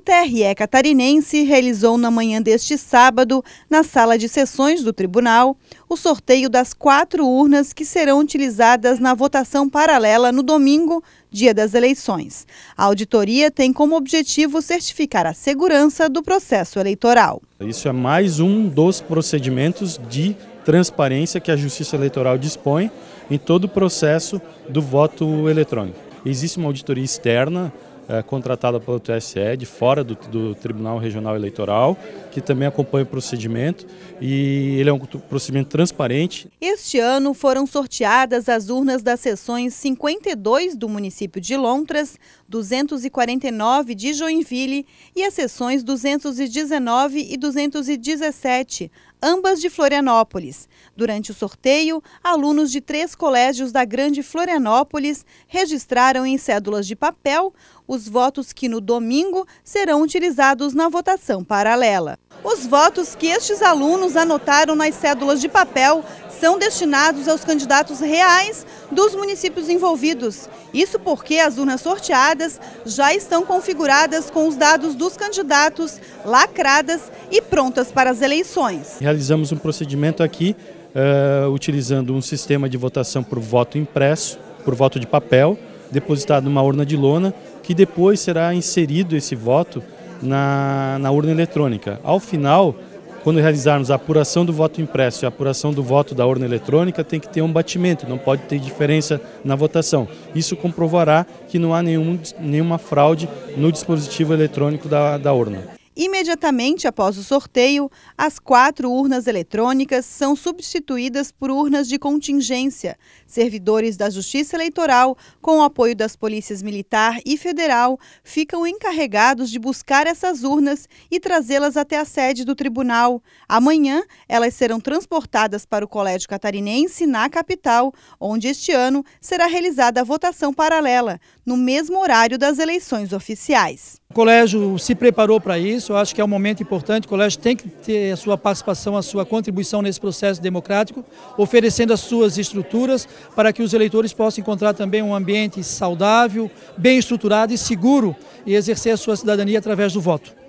TRE catarinense realizou na manhã deste sábado, na sala de sessões do tribunal, o sorteio das quatro urnas que serão utilizadas na votação paralela no domingo, dia das eleições. A auditoria tem como objetivo certificar a segurança do processo eleitoral. Isso é mais um dos procedimentos de transparência que a Justiça Eleitoral dispõe em todo o processo do voto eletrônico. Existe uma auditoria externa é, contratada pelo TSE, de fora do, do, Tribunal Regional Eleitoral, que também acompanha o procedimento e ele é um procedimento transparente. Este ano foram sorteadas as urnas das sessões 52 do município de Lontras, 249 de Joinville e as sessões 219 e 217, ambas de Florianópolis. Durante o sorteio, alunos de três colégios da Grande Florianópolis registraram em cédulas de papel os votos que no domingo serão utilizados na votação paralela. Os votos que estes alunos anotaram nas cédulas de papel são destinados aos candidatos reais dos municípios envolvidos. Isso porque as urnas sorteadas já estão configuradas com os dados dos candidatos, lacradas e prontas para as eleições. Realizamos um procedimento aqui uh, utilizando um sistema de votação por voto impresso, por voto de papel, depositado numa urna de lona, que depois será inserido esse voto na, na urna eletrônica. Ao final, quando realizarmos a apuração do voto impresso e a apuração do voto da urna eletrônica, tem que ter um batimento, não pode ter diferença na votação. Isso comprovará que não há nenhum, nenhuma fraude no dispositivo eletrônico da, da urna. Imediatamente após o sorteio, as quatro urnas eletrônicas são substituídas por urnas de contingência. Servidores da Justiça Eleitoral, com o apoio das polícias militar e federal, ficam encarregados de buscar essas urnas e trazê-las até a sede do tribunal. Amanhã, elas serão transportadas para o Colégio Catarinense, na capital, onde este ano será realizada a votação paralela, no mesmo horário das eleições oficiais. O colégio se preparou para isso, eu acho que é um momento importante, o colégio tem que ter a sua participação, a sua contribuição nesse processo democrático, oferecendo as suas estruturas para que os eleitores possam encontrar também um ambiente saudável, bem estruturado e seguro e exercer a sua cidadania através do voto.